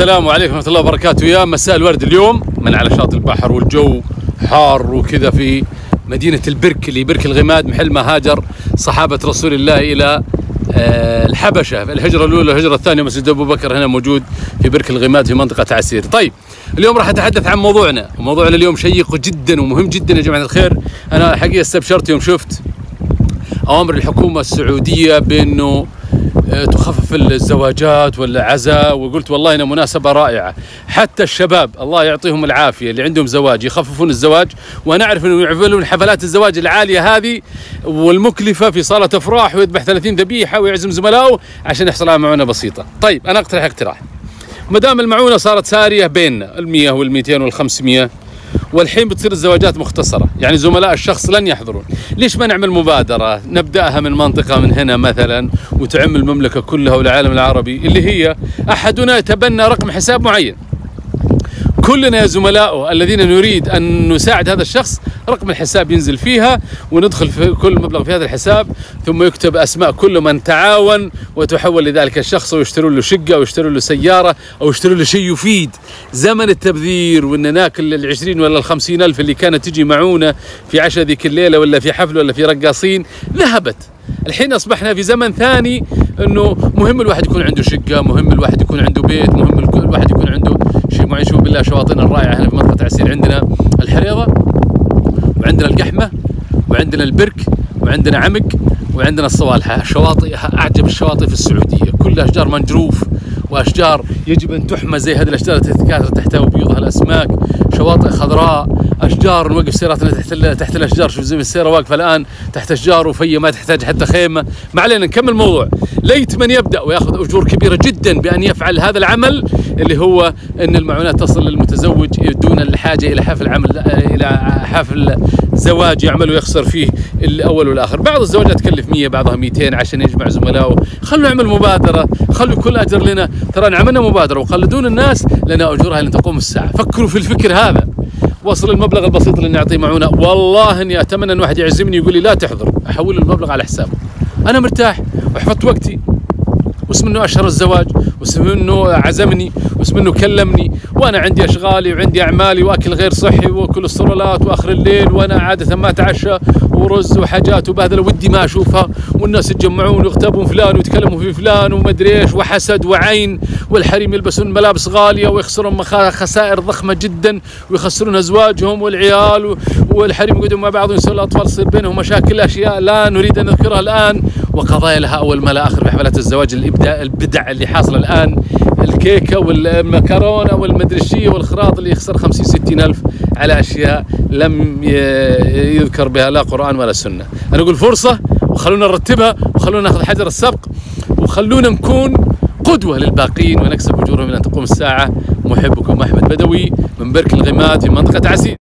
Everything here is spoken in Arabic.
السلام عليكم ورحمة الله وبركاته. يا مساء الورد اليوم. من على شاطئ البحر والجو حار وكذا في مدينة البركلي برك الغماد محل ما هاجر صحابة رسول الله إلى آه، الحبشة. الهجرة الأولى والهجرة الثانية. مسجد أبو بكر هنا موجود في برك الغماد في منطقة عسير. طيب اليوم راح أتحدث عن موضوعنا. وموضوعنا اليوم شيق جدا ومهم جدا يا جماعة الخير. أنا حقيقة استبشرت يوم شفت أوامر الحكومة السعودية بأنه تخفف الزواجات والعزاء وقلت والله إنها مناسبة رائعة. حتى الشباب الله يعطيهم العافية اللي عندهم زواج يخففون الزواج وأنا أعرف إنهم يعملون حفلات الزواج العالية هذه والمكلفة في صالة أفراح ويذبح 30 ذبيحة ويعزم زملائه عشان يحصل على معونة بسيطة. طيب أنا أقترح اقتراح. ما دام المعونة صارت سارية بيننا ال 100 وال 200 وال 500 والحين بتصير الزواجات مختصرة. يعني زملاء الشخص لن يحضرون. ليش ما نعمل مبادرة؟ نبدأها من منطقة من هنا مثلا وتعم المملكة كلها والعالم العربي اللي هي أحدنا يتبنى رقم حساب معين. كلنا يا زملائه الذين نريد أن نساعد هذا الشخص رقم الحساب ينزل فيها وندخل في كل مبلغ في هذا الحساب ثم يكتب أسماء كل من تعاون وتحول لذلك الشخص ويشترون له شقة أو يشترون له سيارة أو يشترون له شيء يفيد. زمن التبذير وإن ناكل ال 20 ولا ال 50 ألف اللي كانت تجي معونه في عشاء ذيك الليلة ولا في حفل ولا في رقاصين ذهبت. الحين أصبحنا في زمن ثاني إنه مهم الواحد يكون عنده شقة مهم الواحد يكون عنده بيت مهم الواحد يكون عنده بالله شواطئنا الرائعة هنا في منطقة عسير. عندنا الحريضة وعندنا القحمة وعندنا البرك وعندنا عمق وعندنا الصوالحة. شواطئ أعجب الشواطئ في السعودية. كلها أشجار منجروف وأشجار يجب أن تحمى زي هذه الأشجار التي تتكاثر تحتها وبيوضها الأسماك. شواطئ خضراء أشجار نوقف سياراتنا تحت تحت الأشجار. شوف زي السيارة واقفة الآن تحت أشجار وفية ما تحتاج حتى خيمة. ما علينا نكمل الموضوع. ليت من يبدأ ويأخذ أجور كبيرة جدا بأن يفعل هذا العمل. اللي هو إن المعونات تصل للمتزوج دون الحاجة إلى حفل عمل إلى حفل زواج يعمل ويخسر فيه الأول والآخر. بعض الزواجات تكلف 100 بعضها 200 عشان يجمع زملائه خلوا نعمل مبادرة خلوا كل أجر لنا. ترى عملنا مبادرة وخلدون الناس لنا أجورها لين تقوم الساعة. فكروا في الفكر هذا. وصل المبلغ البسيط اللي نعطيه معونة. والله إني أتمنى إن واحد يعزمني يقول لي لا تحضر. أحول المبلغ على حسابه. أنا مرتاح وحفظت وقتي. واسم إنه أشهر الزواج واسم إنه عزمني. واسم انه كلمني؟ وأنا عندي أشغالي وعندي أعمالي وأكل غير صحي وأكل السرولات وآخر الليل وأنا عادة ما أتعشى ورز وحاجات وبهذا ودي ما أشوفها والناس يتجمعون ويغتابون فلان ويتكلموا في فلان ومدري إيش وحسد وعين والحريم يلبسون ملابس غالية ويخسرون خسائر ضخمة جدا ويخسرون أزواجهم والعيال والحريم يقعدون مع بعض ويصير الأطفال تصير بينهم مشاكل أشياء لا نريد أن نذكرها الآن. وقضايا لها أول ما لا آخر في حفلات الزواج الابداع البدع اللي حاصلة الآن الكيكة والمكرونة والمدري الشيء والخراط اللي يخسر 50 60 ألف على أشياء لم يذكر بها لا قرآن ولا سنة. أنا أقول فرصة وخلونا نرتبها وخلونا ناخذ حجر السبق وخلونا نكون قدوة للباقين ونكسب أجورهم إلى أن تقوم الساعة. محبكم أحمد بدوي من برك الغماد في منطقة عسير.